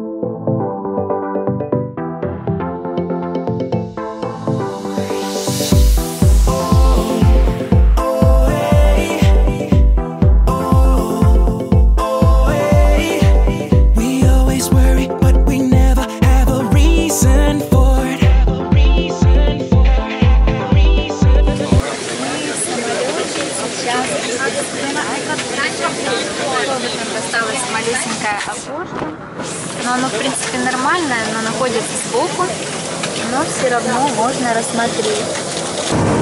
you оно, в принципе, нормальное, но находится сбоку. Но все равно можно рассмотреть.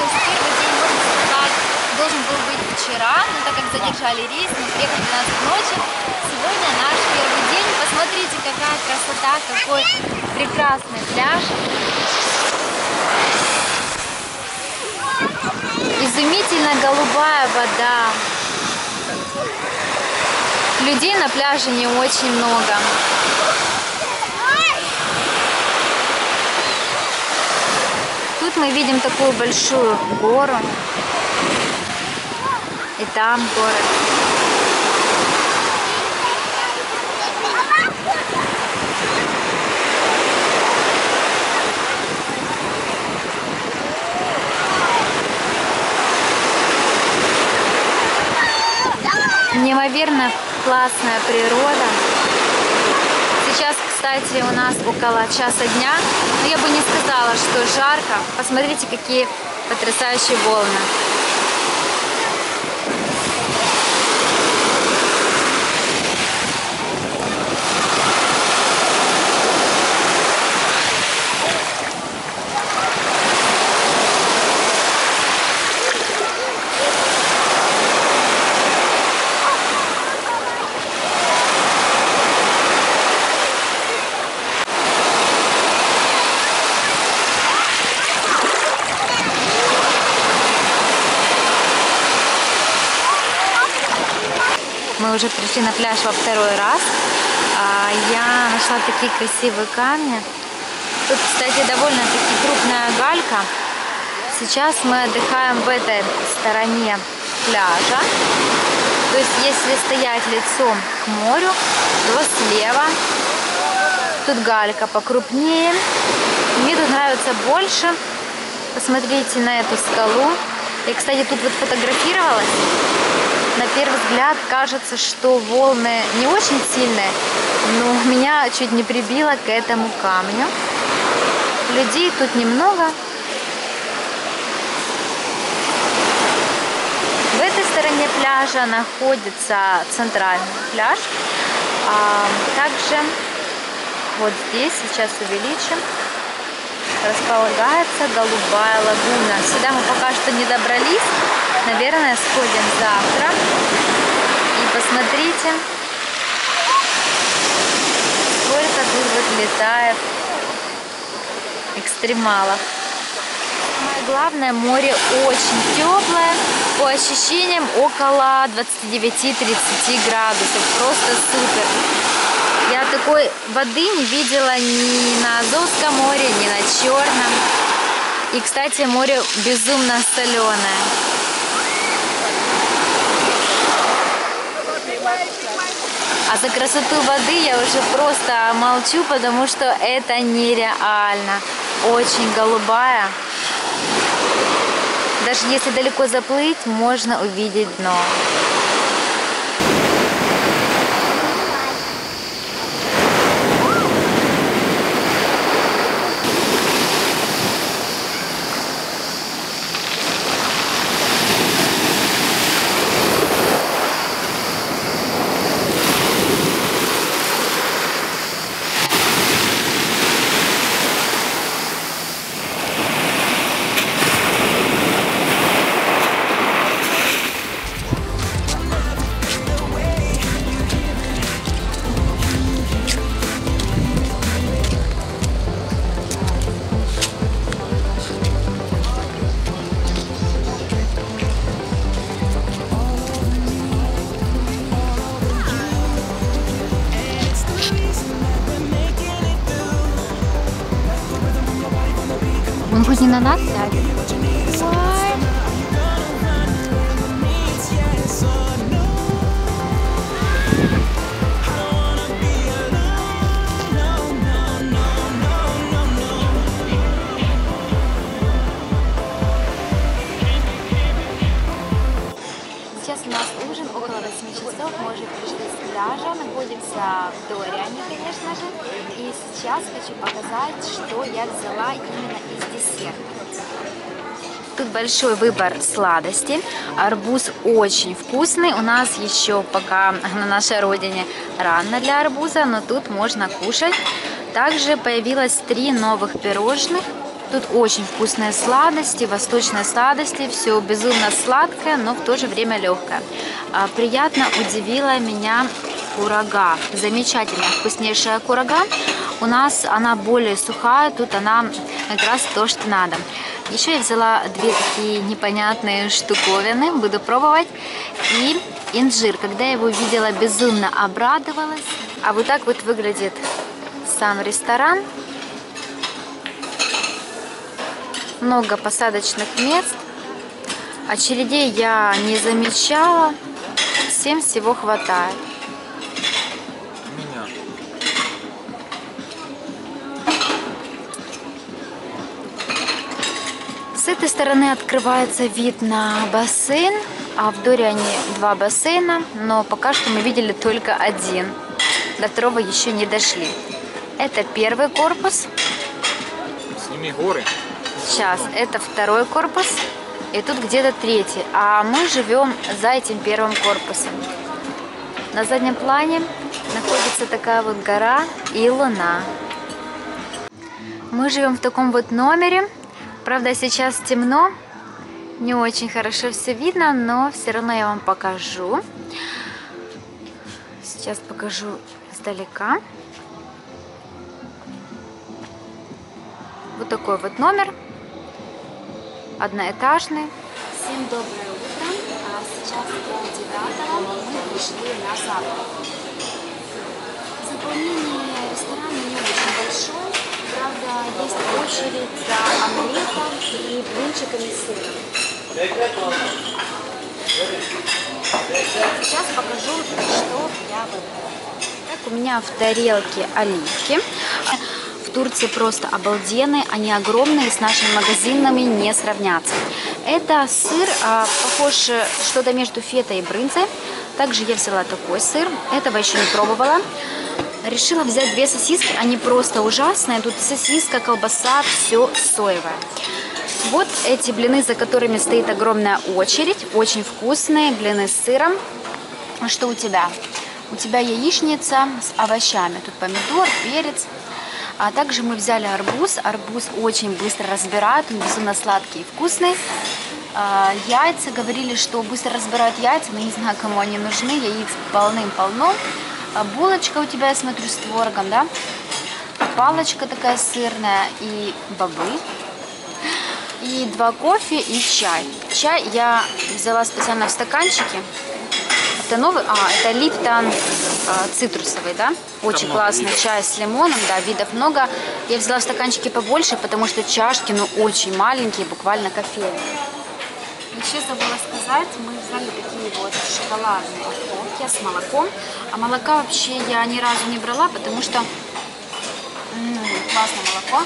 То есть первый день, сказать, должен был быть вчера, но так как задержали рейс, мы приехали 12 ночи. Сегодня наш первый день. Посмотрите, какая красота, какой прекрасный пляж. Изумительно голубая вода. Людей на пляже не очень много. Тут мы видим такую большую гору. И там город. Неимоверно классная природа. Сейчас, кстати, у нас около часа дня, но я бы не сказала, что жарко. Посмотрите, какие потрясающие волны. Мы уже пришли на пляж во второй раз. А, Я нашла такие красивые камни. Тут, кстати, довольно-таки крупная галька. Сейчас мы отдыхаем в этой стороне пляжа. То есть, если стоять лицом к морю, то слева тут галька покрупнее. Мне тут нравится больше. Посмотрите на эту скалу. Я, кстати, тут вот фотографировалась. На первый взгляд кажется, что волны не очень сильные, но меня чуть не прибило к этому камню. Людей тут немного. В этой стороне пляжа находится центральный пляж. А также вот здесь, сейчас увеличим, располагается голубая лагуна. Сюда мы пока что не добрались. Наверное, сходим завтра. И посмотрите, сколько тут вот летает экстремалов. Самое главное, море очень теплое. По ощущениям около 29-30 градусов. Просто супер. Я такой воды не видела ни на Азовском море, ни на Черном. И, кстати, море безумно соленое. А за красоту воды я уже просто молчу, потому что это нереально. Очень голубая. Даже если далеко заплыть, можно увидеть дно. Большой выбор сладостей. Арбуз очень вкусный. У нас еще пока на нашей родине рано для арбуза, но тут можно кушать. Также появилось три новых пирожных. Тут очень вкусные сладости, восточные сладости, все безумно сладкое, но в то же время легкое. А, Приятно удивила меня курага. Замечательная, вкуснейшая курага. У нас она более сухая, тут она как раз то, что надо. Еще я взяла две такие непонятные штуковины, буду пробовать. И инжир. Когда я его увидела, безумно обрадовалась. А вот так вот выглядит сам ресторан. Много посадочных мест. Очередей я не замечала. Всем всего хватает. Этой стороны открывается вид на бассейн, а в Дориане два бассейна, но пока что мы видели только один. До второго еще не дошли. Это первый корпус, Сними горы. сейчас это второй корпус, и тут где-то третий. А мы живем за этим первым корпусом. На заднем плане находится такая вот гора и луна. Мы живем в таком вот номере. Правда, сейчас темно, не очень хорошо все видно, но все равно я вам покажу. Сейчас покажу издалека. Вот такой вот номер, одноэтажный. Всем доброе утро. А сейчас пол девятого мы пришли на завтрак. Заполнение ресторана не очень большое. Правда, есть очередь за омлетом и блинчиками с сыром. Сейчас покажу, что я выбрала. Так, у меня в тарелке оливки. В Турции просто обалденные, они огромные, с нашими магазинами не сравнятся. Это сыр, а, похож что-то между фета и брынзой. Также я взяла такой сыр, этого еще не пробовала. Решила взять две сосиски, они просто ужасные. Тут сосиска, колбаса, все соевое. Вот эти блины, за которыми стоит огромная очередь. Очень вкусные блины с сыром. А Что у тебя? У тебя яичница с овощами. Тут помидор, перец. А также мы взяли арбуз. Арбуз очень быстро разбирают, он безумно сладкий и вкусный. А, Яйца, говорили, что быстро разбирают яйца, но не знаю, кому они нужны. Яиц полным-полно. А Булочка у тебя, я смотрю, с творогом, да? Палочка такая сырная и бобы. И два кофе и чай. Чай я взяла специально в стаканчике. Это новый, а, это Липтон а, цитрусовый, да? Очень много классный видов. чай с лимоном, да, видов много. Я взяла в стаканчике побольше, потому что чашки, ну, очень маленькие, буквально кофейные. Еще забыла сказать, мы взяли такие вот шоколадные молоке с молоком. А молока вообще я ни разу не брала, потому что классное молоко.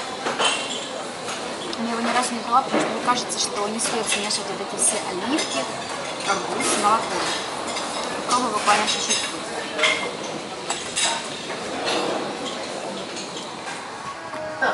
Я его ни разу не брала, потому что мне кажется, что не стоит смешивать вот эти все оливки, арбуз с молоком. Попробую буквально чуть-чуть. Thank you. А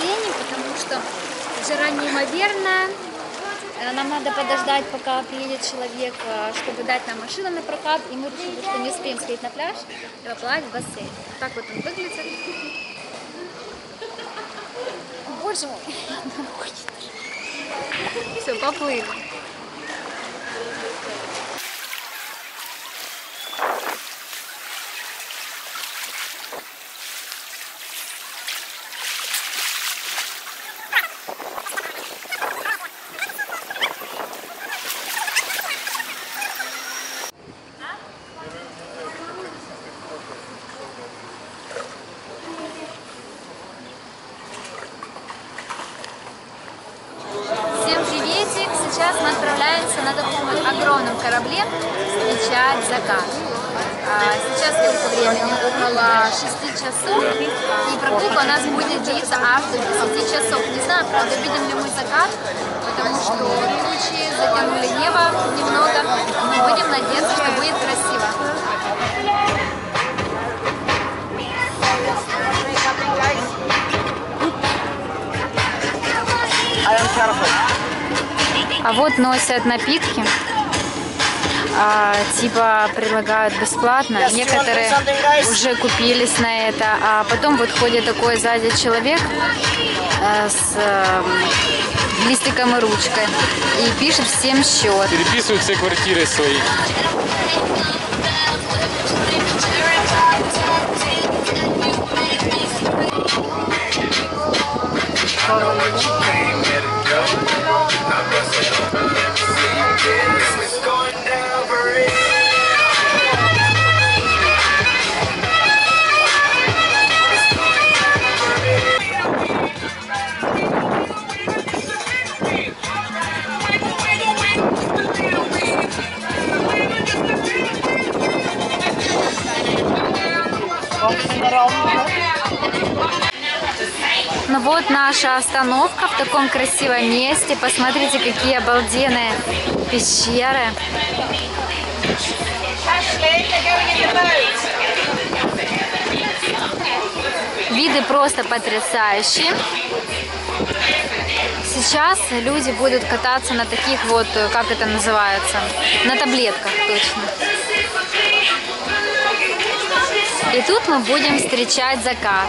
бассейне, потому что жара неимоверная. Э, Нам надо подождать, пока приедет человек, э, чтобы дать нам машину на прокат. И мы решили, что не успеем сходить на пляж и поплавать в бассейн. Так вот он выглядит. Боже мой, Все, поплыли. Всем приветик! Сейчас мы отправляемся на таком вот огромном корабле встречать закат. А, Сейчас сколько времени? Около 6 часов. И прогулка у нас будет длиться аж до 10 часов. Не знаю, правда, видим ли мы закат, потому что тучи затянули небо немного. Но будем надеяться, что будет красиво. А вот носят напитки. А, типа предлагают бесплатно. Некоторые уже купились на это. А потом вот ходит такой сзади человек э, с э, листиком и ручкой и пишет всем счет. Переписывают все квартиры свои. Ну вот наша остановка в таком красивом месте. Посмотрите, какие обалденные пещеры. Виды просто потрясающие. Сейчас люди будут кататься на таких вот, э, как это называется, на таблетках точно. И тут мы будем встречать закат.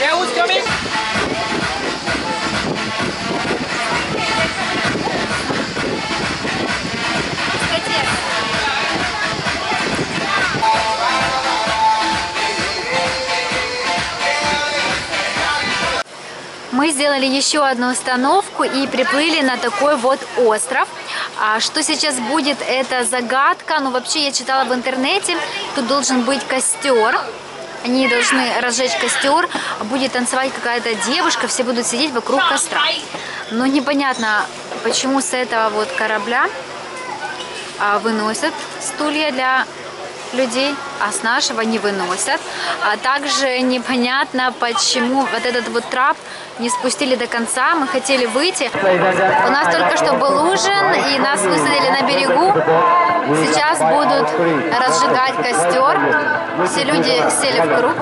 Yeah, who's coming? Мы сделали еще одну остановку и приплыли на такой вот остров. А что сейчас будет, это загадка. Ну, вообще, я читала в интернете, тут должен быть костер. Они должны разжечь костер, будет танцевать какая-то девушка, все будут сидеть вокруг костра. Но непонятно, почему с этого вот корабля а, выносят стулья для людей, а с нашего не выносят. А также непонятно, почему вот этот вот трап не спустили до конца. Мы хотели выйти. У нас только что был ужин, и нас высадили на берегу. Сейчас будут разжигать костер. Все люди сели в круг.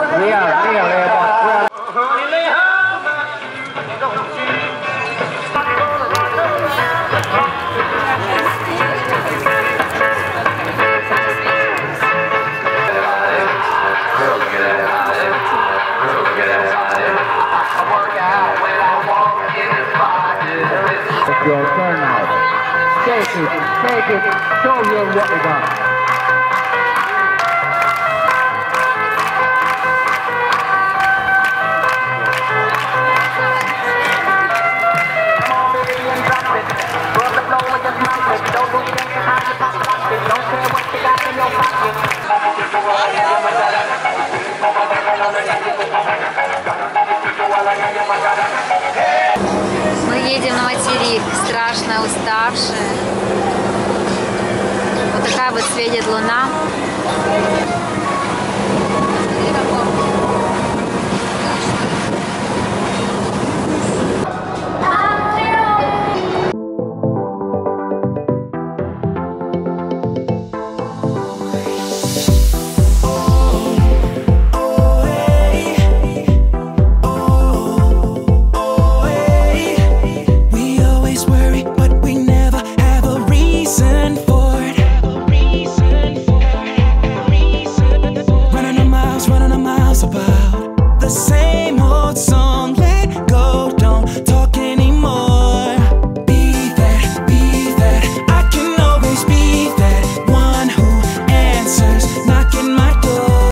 It's your show you what we got. Мы едем на материк, страшно уставшие. Такая вот светит луна.